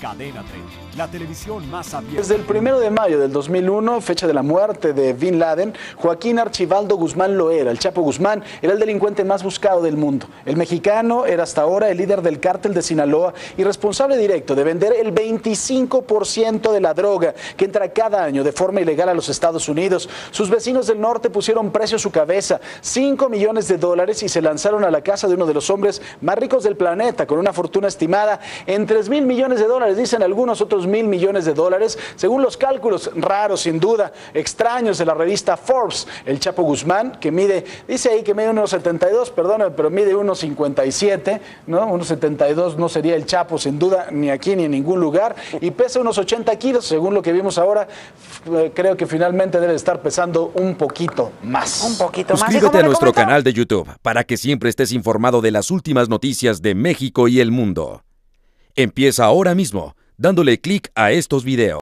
Cadena 30, la televisión más abierta. Desde el primero de mayo del 2001, fecha de la muerte de Bin Laden, Joaquín Archibaldo Guzmán Loera, el Chapo Guzmán, era el delincuente más buscado del mundo. El mexicano era hasta ahora el líder del cártel de Sinaloa y responsable directo de vender el 25% de la droga que entra cada año de forma ilegal a los Estados Unidos. Sus vecinos del norte pusieron precio a su cabeza, 5 millones de dólares, y se lanzaron a la casa de uno de los hombres más ricos del planeta, con una fortuna estimada en 3 mil millones de dólares dicen algunos otros mil millones de dólares, según los cálculos raros, sin duda, extraños de la revista Forbes. El Chapo Guzmán, que mide, dice ahí que mide unos 72, perdóname, pero mide unos 57, ¿no? Unos 72 no sería el Chapo, sin duda, ni aquí ni en ningún lugar, y pesa unos 80 kilos, según lo que vimos ahora, eh, creo que finalmente debe estar pesando un poquito más. Un poquito más. Suscríbete a nuestro canal de YouTube para que siempre estés informado de las últimas noticias de México y el mundo. Empieza ahora mismo dándole clic a estos videos.